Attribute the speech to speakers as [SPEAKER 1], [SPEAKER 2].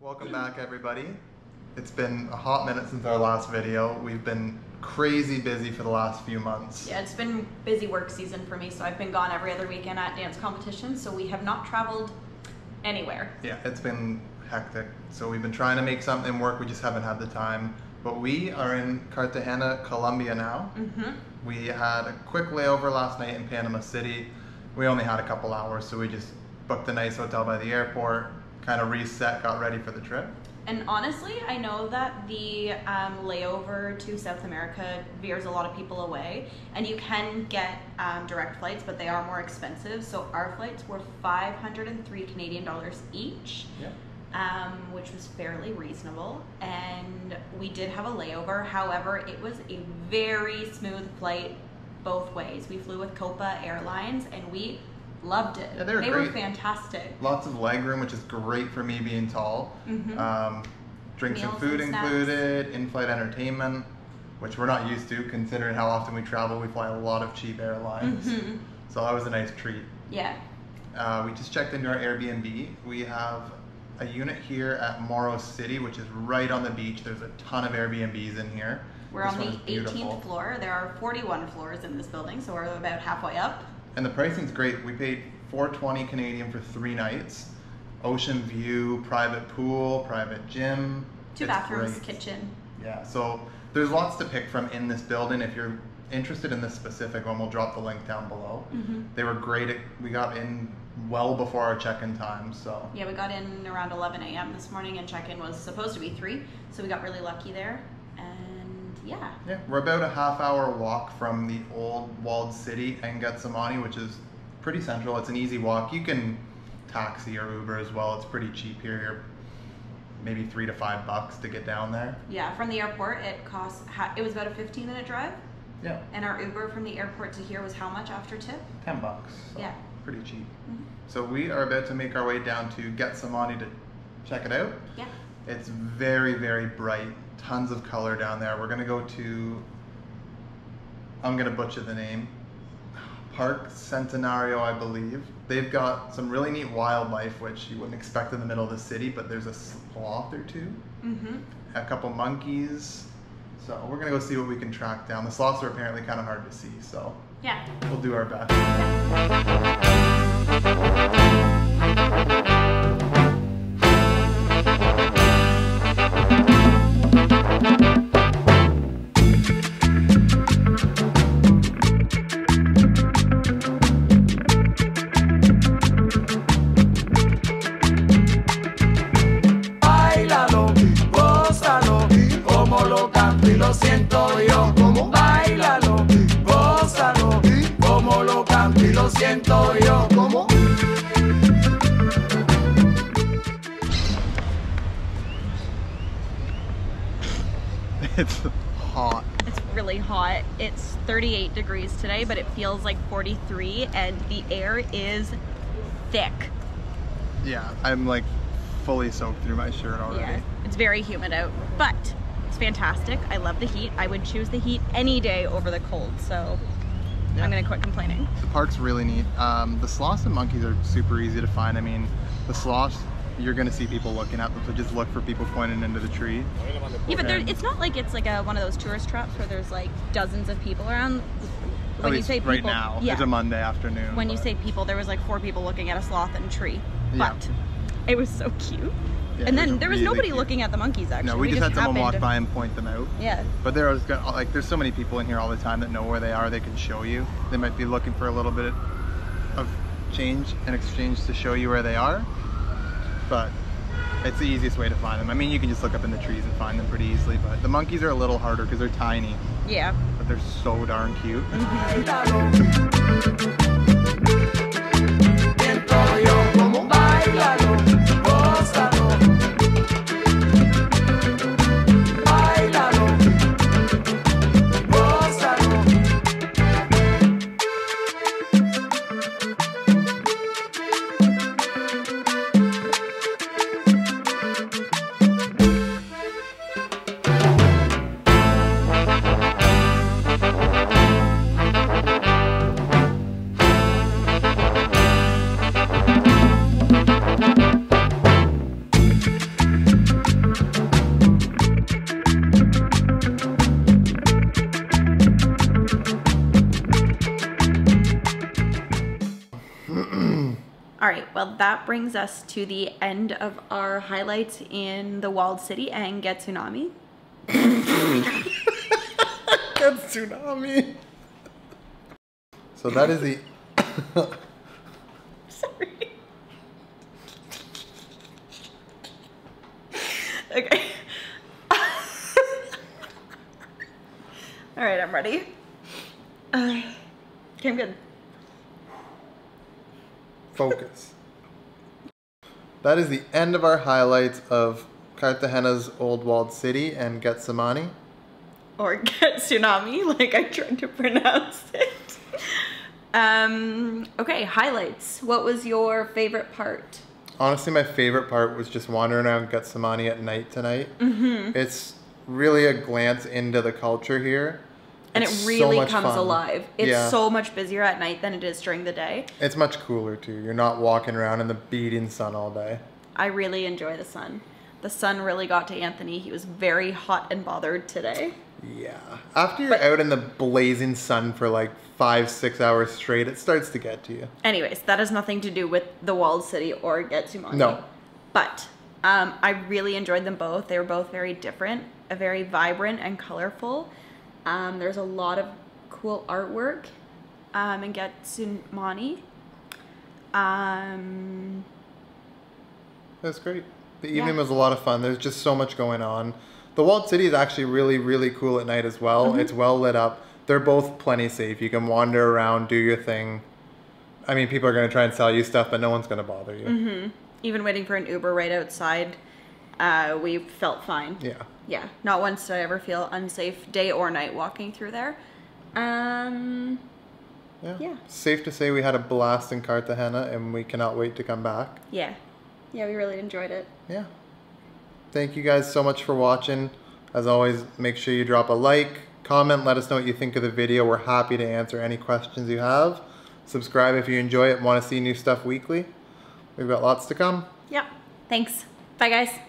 [SPEAKER 1] Welcome back, everybody. It's been a hot minute since our last video. We've been crazy busy for the last few months.
[SPEAKER 2] Yeah, it's been busy work season for me, so I've been gone every other weekend at dance competitions, so we have not traveled anywhere.
[SPEAKER 1] Yeah, it's been hectic. So we've been trying to make something work. We just haven't had the time. But we are in Cartagena, Colombia now.
[SPEAKER 2] Mm-hmm.
[SPEAKER 1] We had a quick layover last night in Panama City. We only had a couple hours, so we just booked a nice hotel by the airport, kind of reset, got ready for the trip.
[SPEAKER 2] And honestly, I know that the um, layover to South America veers a lot of people away, and you can get um, direct flights, but they are more expensive. So our flights were 503 Canadian dollars each.
[SPEAKER 1] Yeah.
[SPEAKER 2] um, which was fairly reasonable. And we did have a layover. However, it was a very smooth flight both ways. We flew with Copa Airlines and we loved it.
[SPEAKER 1] Yeah, they were
[SPEAKER 2] were
[SPEAKER 1] great.
[SPEAKER 2] fantastic.
[SPEAKER 1] Lots of leg room, which is great for me being tall.
[SPEAKER 2] Mhm.
[SPEAKER 1] Um, drinks and food
[SPEAKER 2] and
[SPEAKER 1] included, in-flight entertainment, which we're not used to considering how often we travel. We fly a lot of cheap airlines,
[SPEAKER 2] Mhm.
[SPEAKER 1] so that was a nice treat.
[SPEAKER 2] Yeah.
[SPEAKER 1] Uh, we just checked into our Airbnb. We have a unit here at Morro City, which is right on the beach. There's a ton of Airbnbs in here.
[SPEAKER 2] We're
[SPEAKER 1] This
[SPEAKER 2] on the
[SPEAKER 1] is beautiful.
[SPEAKER 2] 18th floor. There are 41 floors in this building, so we're about halfway up.
[SPEAKER 1] And the pricing's great. We paid 420 Canadian for three nights. Ocean view, private pool, private gym.
[SPEAKER 2] Two
[SPEAKER 1] It's
[SPEAKER 2] bathrooms,
[SPEAKER 1] great.
[SPEAKER 2] kitchen.
[SPEAKER 1] Yeah, so there's lots to pick from in this building. If you're interested in this specific one, we'll drop the link down below.
[SPEAKER 2] Mhm.
[SPEAKER 1] They were great. At, we got in well before our check-in time, so
[SPEAKER 2] Yeah, we got in around 11 a.m. this morning, and check-in was supposed to be three, so we got really lucky there. Yeah,
[SPEAKER 1] yeah, we're about a half-hour walk from the old walled city and Getsemani, which is pretty central. It's an easy walk. You can taxi or Uber as well. It's pretty cheap here. You're maybe three to five bucks to get down there.
[SPEAKER 2] yeah. From the airport, it cost. It was about a 15-minute drive.
[SPEAKER 1] Yeah,
[SPEAKER 2] And our Uber from the airport to here was how much after tip?
[SPEAKER 1] ten bucks. so
[SPEAKER 2] Yeah.
[SPEAKER 1] pretty cheap.
[SPEAKER 2] Mhm.
[SPEAKER 1] So we are about to make our way down to Getsemani to check it out.
[SPEAKER 2] Yeah.
[SPEAKER 1] It's very, very bright. Tons of color down there. We're gonna go to. I'm gonna butcher the name. Park Centenario, I believe. They've got some really neat wildlife, which you wouldn't expect in the middle of the city. But there's a sloth or two,
[SPEAKER 2] Mm-hmm.
[SPEAKER 1] a couple monkeys. So we're gonna go see what we can track down. The sloths are apparently kind of hard to see, so
[SPEAKER 2] Yeah.
[SPEAKER 1] we'll do our best.
[SPEAKER 3] Como lo canto y lo siento yo. Como bailalo, gózalo, como lo canto y lo siento yo. Como
[SPEAKER 1] It's hot.
[SPEAKER 2] It's really hot. It's 38 degrees today, but it feels like 43, and the air is thick.
[SPEAKER 1] Yeah, I'm like fully soaked through my shirt already.
[SPEAKER 2] Yeah. It's very humid out, but it's fantastic. I love the heat. I would choose the heat any day over the cold, so
[SPEAKER 1] Yeah.
[SPEAKER 2] I'm gonna quit complaining.
[SPEAKER 1] The park's really neat. Um, the sloths and monkeys are super easy to find. I mean, the sloths, you're gonna see people looking at them, so just look for people pointing into the tree.
[SPEAKER 2] Yeah, but there, it's not like it's like a one of those tourist traps where there's like dozens of people around. When you say people,
[SPEAKER 1] right now,
[SPEAKER 2] yeah.
[SPEAKER 1] it's a Monday afternoon.
[SPEAKER 2] when you say people, there was like four people looking at a sloth and a tree,
[SPEAKER 1] Yeah.
[SPEAKER 2] But it was so cute.
[SPEAKER 1] Yeah,
[SPEAKER 2] and then
[SPEAKER 1] was
[SPEAKER 2] there was
[SPEAKER 1] really
[SPEAKER 2] nobody
[SPEAKER 1] cute.
[SPEAKER 2] looking at the monkeys. Actually,
[SPEAKER 1] No, we, just had someone walk
[SPEAKER 2] to-
[SPEAKER 1] by and point them out.
[SPEAKER 2] Yeah,
[SPEAKER 1] But there was like, there's so many people in here all the time that know where they are. They can show you. They might be looking for a little bit of change in exchange to show you where they are. But it's the easiest way to find them. I mean, you can just look up in the trees and find them pretty easily. But the monkeys are a little harder because they're tiny,
[SPEAKER 2] yeah.
[SPEAKER 1] but they're so darn cute.
[SPEAKER 3] bailalo, mm-hmm. siento
[SPEAKER 2] that brings us to the end of our highlights in the walled city and Get Tsunami.
[SPEAKER 1] That's tsunami. So that is the.
[SPEAKER 2] Sorry. okay. All right, I'm ready. Uh, okay, I'm good.
[SPEAKER 1] Focus. That is the end of our highlights of Cartagena's Old Walled City and Getsemani.
[SPEAKER 2] Or Get Tsunami, like I tried to pronounce it. Um, okay, highlights. What was your favorite part?
[SPEAKER 1] Honestly, my favorite part was just wandering around Getsemani at night tonight. Mm-hmm. It's really a glance into the culture here.
[SPEAKER 2] And
[SPEAKER 1] It's
[SPEAKER 2] it really
[SPEAKER 1] much
[SPEAKER 2] comes
[SPEAKER 1] fun.
[SPEAKER 2] alive. It's
[SPEAKER 1] Yeah.
[SPEAKER 2] so much busier at night than it is during the day.
[SPEAKER 1] It's much cooler too. You're not walking around in the beating sun all day.
[SPEAKER 2] I really enjoy the sun. The sun really got to Anthony. He was very hot and bothered today.
[SPEAKER 1] Yeah. After you're
[SPEAKER 2] But-
[SPEAKER 1] out in the blazing sun for like five, six hours straight, it starts to get to you.
[SPEAKER 2] Anyways, that has nothing to do with the walled city or Getsemani.
[SPEAKER 1] No.
[SPEAKER 2] But um, I really enjoyed them both. They were both very different, very vibrant and colorful. Um, there's a lot of cool artwork um, in Getsemani. Um,
[SPEAKER 1] That's great. The
[SPEAKER 2] Yeah.
[SPEAKER 1] evening was a lot of fun. There's just so much going on. The walled city is actually really, really cool at night as well.
[SPEAKER 2] Mm-hmm.
[SPEAKER 1] It's well lit up. They're both plenty safe. You can wander around, do your thing. I mean, people are going to try and sell you stuff, but no one's going to bother you.
[SPEAKER 2] Mm-hmm. even waiting for an Uber right outside, uh, we felt fine.
[SPEAKER 1] Yeah.
[SPEAKER 2] Yeah, not once did I ever feel unsafe, day or night, walking through there. Um,
[SPEAKER 1] yeah.
[SPEAKER 2] Yeah.
[SPEAKER 1] Safe to say we had a blast in Cartagena and we cannot wait to come back.
[SPEAKER 2] yeah, yeah, we really enjoyed it.
[SPEAKER 1] Yeah. Thank you guys so much for watching. As always, make sure you drop a like, comment, let us know what you think of the video. We're happy to answer any questions you have. Subscribe if you enjoy it and want to see new stuff weekly. We've got lots to come.
[SPEAKER 2] Yep. Thanks. Bye, guys.